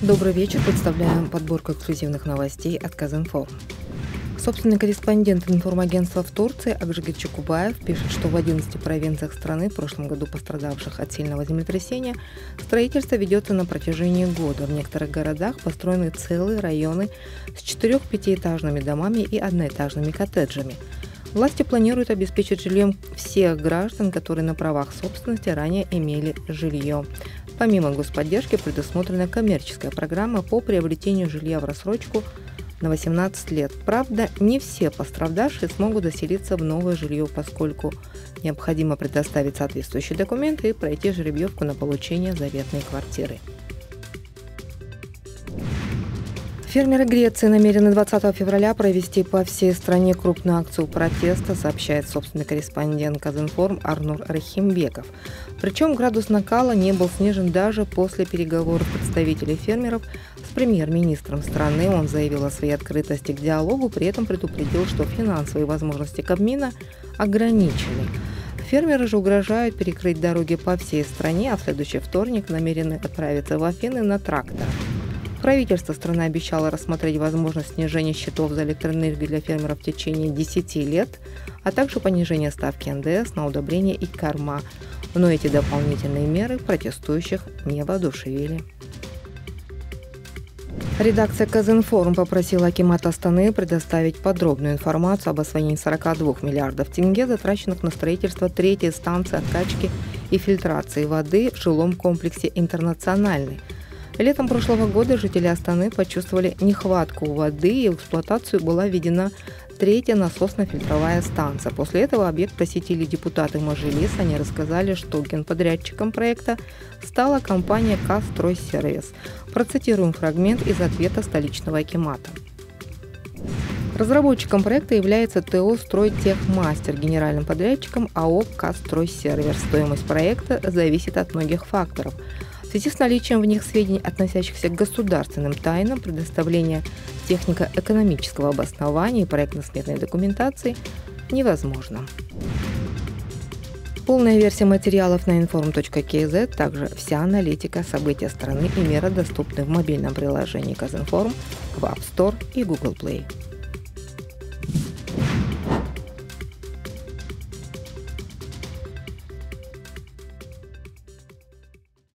Добрый вечер. Представляем подборку эксклюзивных новостей от Казинформ. Собственный корреспондент информагентства в Турции Акжигит Чукубаев пишет, что в 11 провинциях страны, в прошлом году пострадавших от сильного землетрясения, строительство ведется на протяжении года. В некоторых городах построены целые районы с 4-5-этажными домами и одноэтажными коттеджами. Власти планируют обеспечить жильем всех граждан, которые на правах собственности ранее имели жилье. Помимо господдержки предусмотрена коммерческая программа по приобретению жилья в рассрочку на 18 лет. Правда, не все пострадавшие смогут заселиться в новое жилье, поскольку необходимо предоставить соответствующие документы и пройти жеребьевку на получение заветной квартиры. Фермеры Греции намерены 20 февраля провести по всей стране крупную акцию протеста, сообщает собственный корреспондент Казинформ Арнур Рахимбеков. Причем градус накала не был снижен даже после переговоров представителей фермеров с премьер-министром страны. Он заявил о своей открытости к диалогу, при этом предупредил, что финансовые возможности Кабмина ограничены. Фермеры же угрожают перекрыть дороги по всей стране, а в следующий вторник намерены отправиться в Афины на тракторах. Правительство страны обещало рассмотреть возможность снижения счетов за электроэнергию для фермеров в течение 10 лет, а также понижение ставки НДС на удобрения и корма. Но эти дополнительные меры протестующих не воодушевили. Редакция Казинформ попросила Акимат Астаны предоставить подробную информацию об освоении 42 миллиардов тенге, затраченных на строительство третьей станции откачки и фильтрации воды в жилом комплексе «Интернациональный», Летом прошлого года жители Астаны почувствовали нехватку воды, и в эксплуатацию была введена третья насосно-фильтровая станция. После этого объект посетили депутаты Мажилис. Они рассказали, что генподрядчиком проекта стала компания «Кастройсервис». Процитируем фрагмент из ответа столичного акимата. Разработчиком проекта является ТО «Стройтехмастер», генеральным подрядчиком АО «Кастройсервер». Стоимость проекта зависит от многих факторов – в связи с наличием в них сведений, относящихся к государственным тайнам, предоставление технико-экономического обоснования и проектно-сметной документации невозможно. Полная версия материалов на inform.kz, также вся аналитика, события страны и меры доступны в мобильном приложении Казинформ в App Store и Google Play.